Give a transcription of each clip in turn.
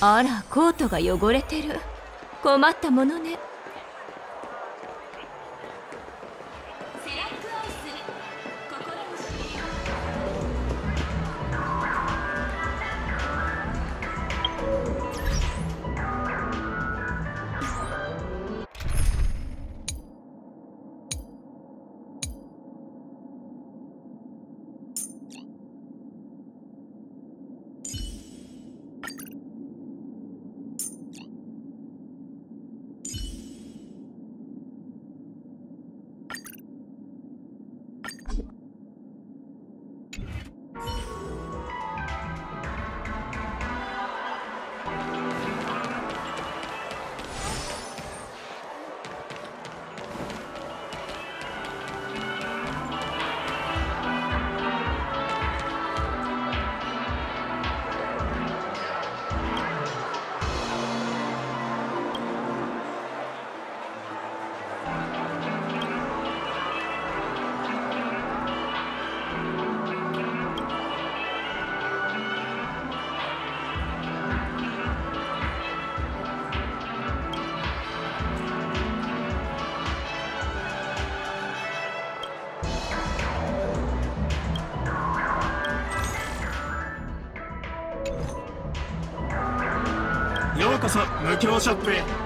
あらコートが汚れてる。困ったものね。うこそ無教ショップへ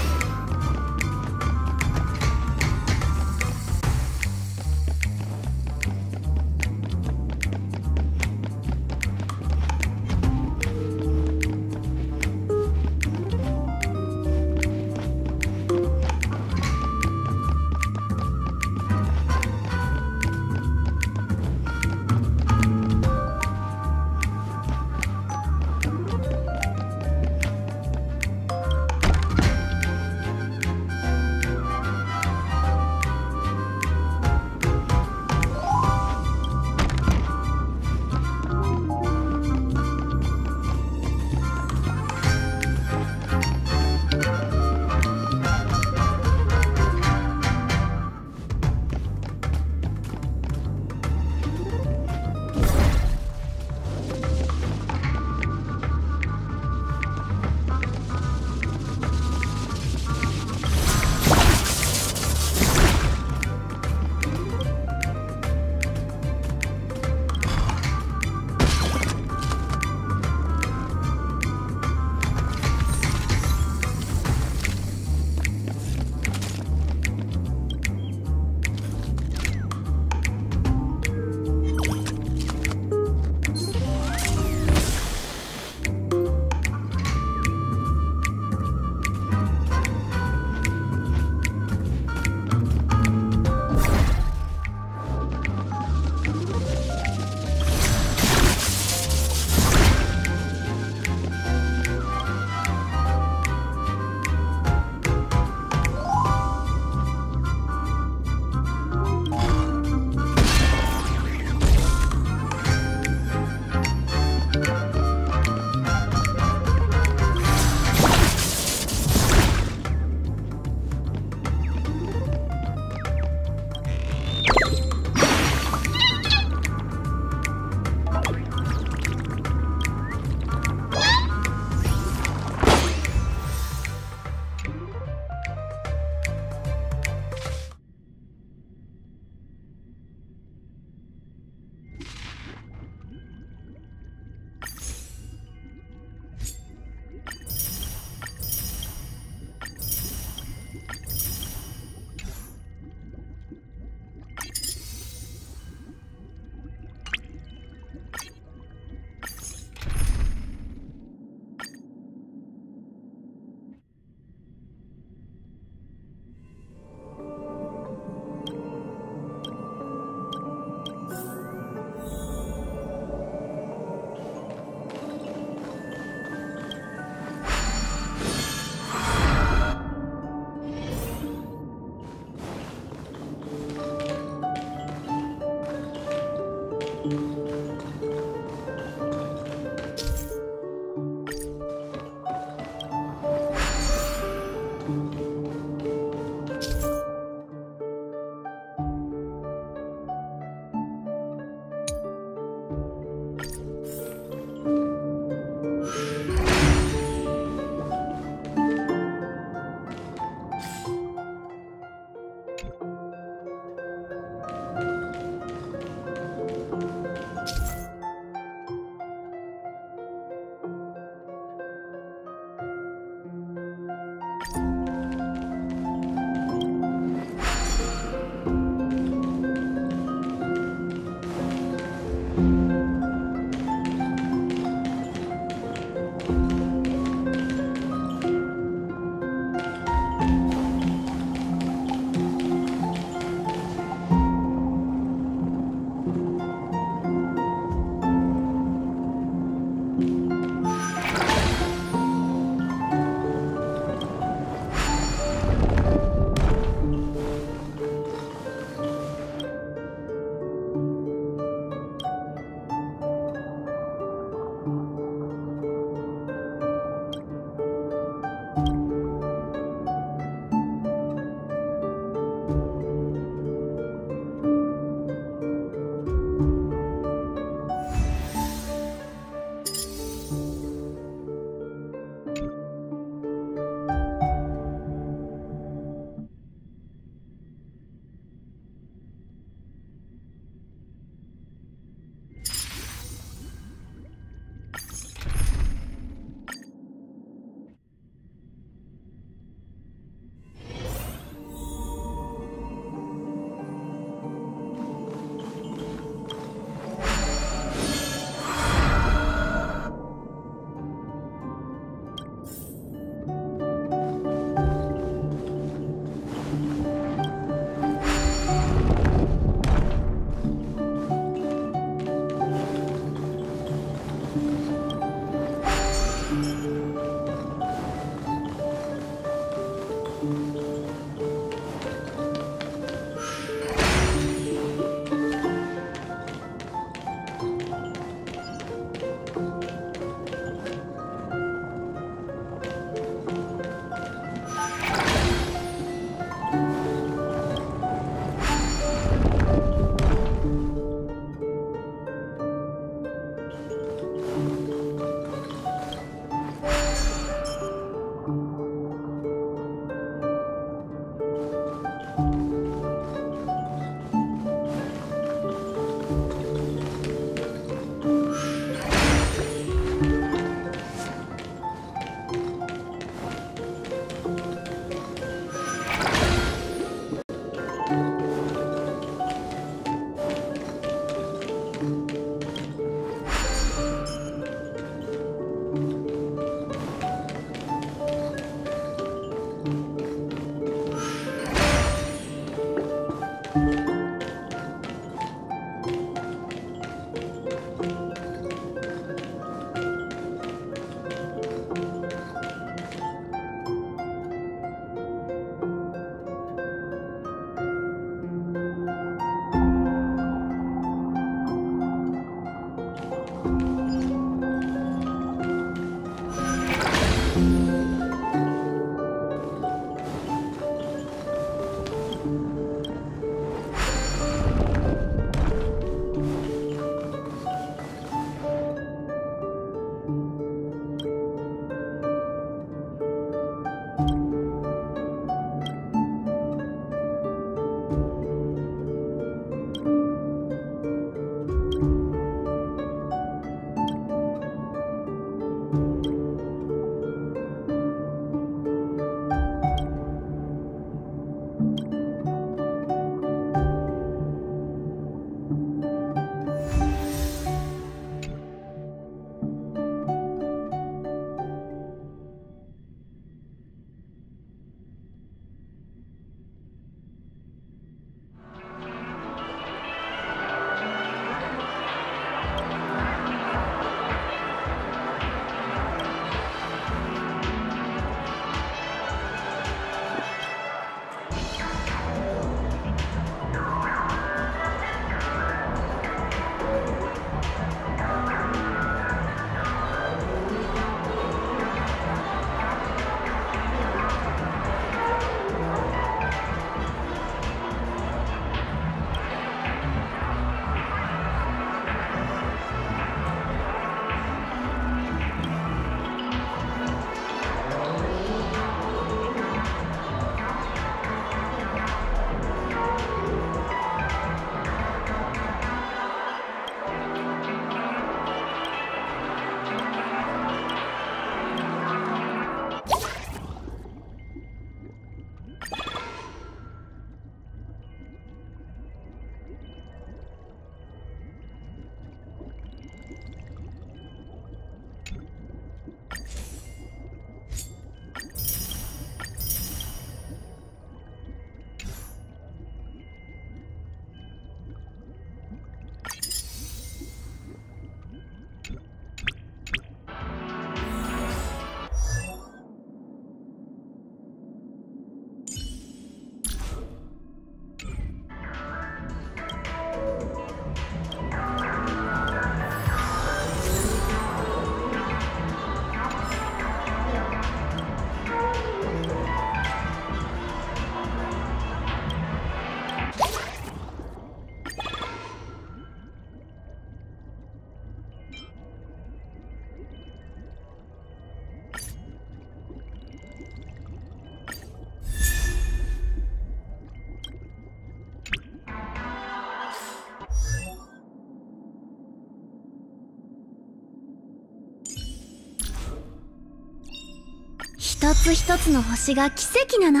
一つ一つの星が奇跡なの